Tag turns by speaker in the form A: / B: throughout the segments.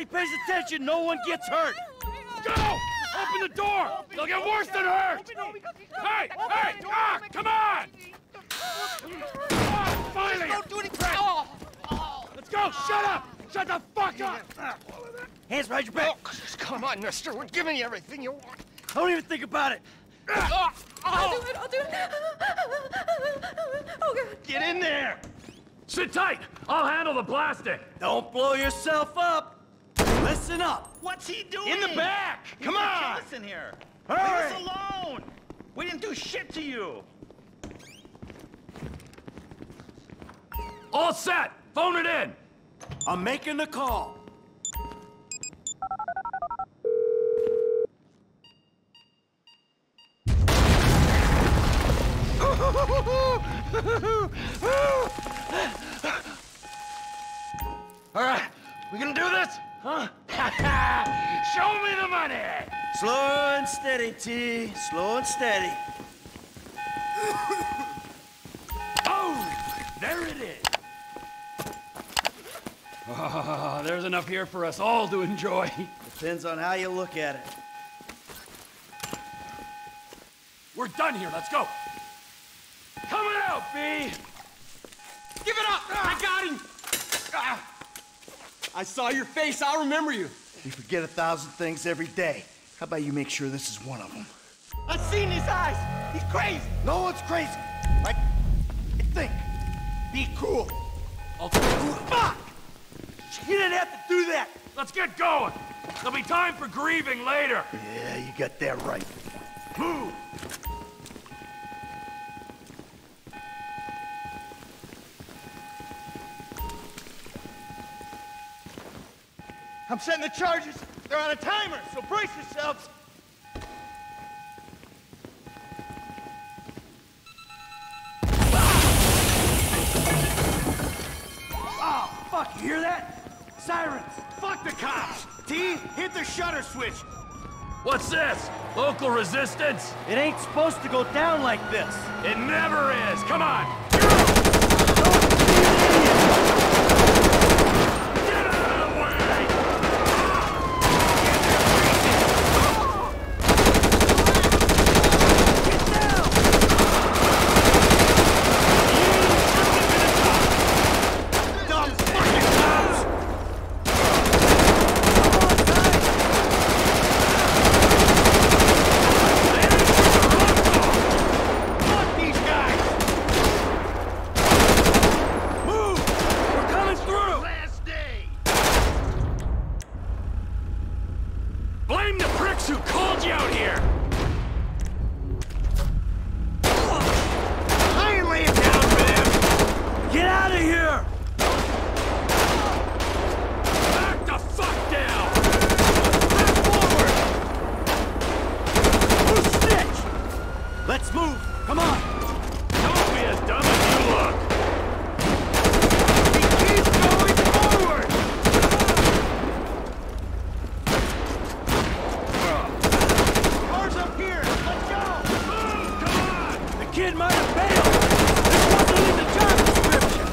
A: Nobody pays attention, no one gets hurt.
B: Go! Open the door! They'll get worse than hurt! Hey! Hey! Ah! Come on! Ah, finally!
C: Don't do any crap!
B: Let's go! Shut up! Shut the fuck up!
A: Hands behind your back.
C: Oh, come on, mister. We're giving you everything you want.
A: Don't even think about it.
C: Ah,
D: I'll
C: oh,
D: do it, I'll do it. Oh, God.
A: Get in there.
B: Sit tight! I'll handle the blasting!
A: Don't blow yourself up. Listen up.
E: What's he doing?
A: In the back.
E: He's
A: Come on.
E: Kill us in here.
A: Hurry.
E: Leave us alone. We didn't do shit to you.
B: All set! Phone it in!
A: I'm making the call. Slow and steady, T. Slow and steady.
B: Oh, there it is. Ah, there's enough here for us all to enjoy.
A: Depends on how you look at it.
B: We're done here. Let's go. Coming out, B.
C: give it up! I got him! Ah. I saw your face. I'll remember you.
A: You forget a thousand things every day. How about you make sure this is one of them?
C: I've seen his eyes. He's crazy.
A: No one's crazy. Like, think. Be cool.
B: I'll
A: Fuck! You didn't have to do that.
B: Let's get going. There'll be time for grieving later.
A: Yeah, you got that right.
B: Move.
E: I'm setting the charges. They're on a timer, so brace yourselves.
A: Oh, fuck, you hear that? Sirens.
E: Fuck the cops. T, hit the shutter switch.
B: What's this? Local resistance?
A: It ain't supposed to go down like this.
B: It never is. Come on. Get out of the way!
A: Dumb fucking cops!
E: Fuck these guys.
A: Move! We're coming through!
E: Last day.
B: Blame the pricks who called you out here!
E: I ain't laying down for them.
A: Get out of here!
B: Back the fuck down!
A: Who's snitch? Let's move. Come on.
B: Don't be as dumb as you look!
E: Keep going forward. Cars up here. Let's go.
B: Move! Come
A: kid might have bailed. This wasn't in the job description.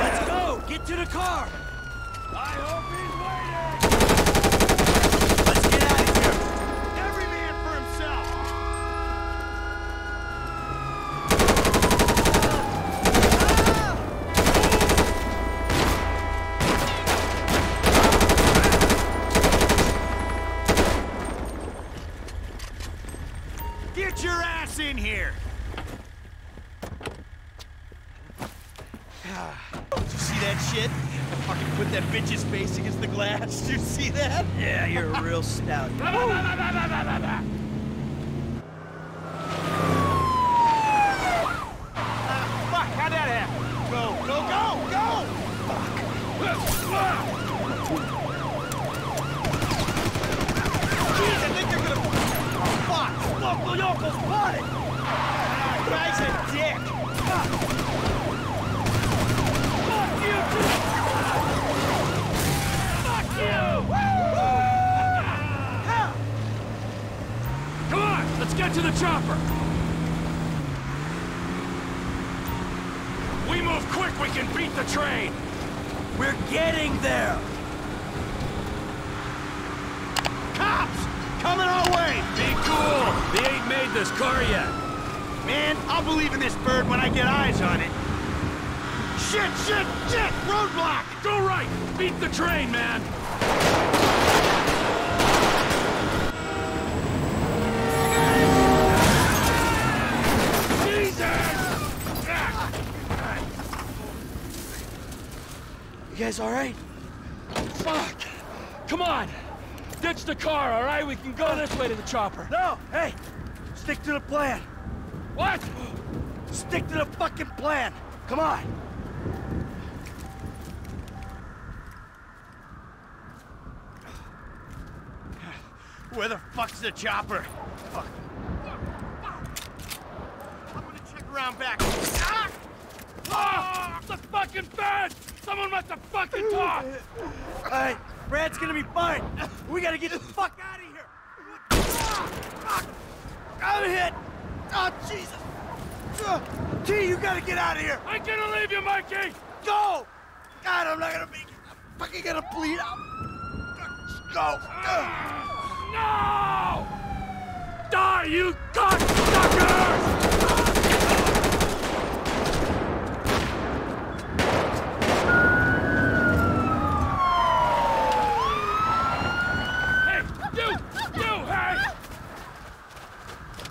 A: Let's go. Get to the car.
B: I hope he's waiting!
A: Let's get out of here.
E: Every man for himself. Get your ass in here. Did you see that shit? Fucking put that bitch's face against the glass. Did you see that?
A: Yeah, you're a real stout. Come
E: on, let's Get
B: to the chopper! We move quick, we can beat the train!
E: We're getting there! Cops! Coming our way!
B: Be cool! They ain't made this car yet!
E: Man, I'll believe in this bird when I get eyes on it. Shit, shit, shit! Roadblock!
B: Go right! Beat the train, man!
E: You guys all right?
B: Fuck! Come on! Ditch the car, all right? We can go this way to the chopper.
E: No, hey! Stick to the plan.
B: What?
E: Stick to the fucking plan. Come on. Where the fuck's the chopper? Fuck. I'm gonna check around back. Ah!
B: Ah! The fucking fence! Someone must have fucking talked!
E: All right, Brad's gonna be fine. We gotta get the fuck out of here. Ah! I'm hit. Oh Jesus! Uh, T, you gotta get out of here.
B: I'm gonna leave you, Mikey!
E: Go! God, I'm not gonna be. I'm fucking gonna bleed out. Go. Ugh.
B: No! Die, you cocksuckers! Hey, you! You, hey!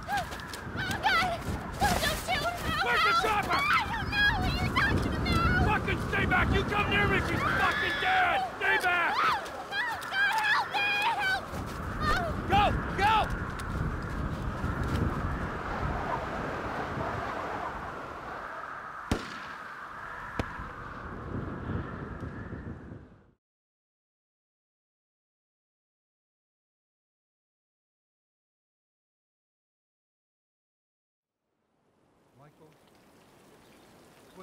D: Oh, God! Oh, don't shoot! Oh,
B: Where's the
D: no!
B: chopper?
D: I don't know what you're talking about!
B: Fucking stay back! You come near me, she's fucking dead! Stay back!
D: No, God, help me! Help! Oh,
B: Go! Go!
F: Michael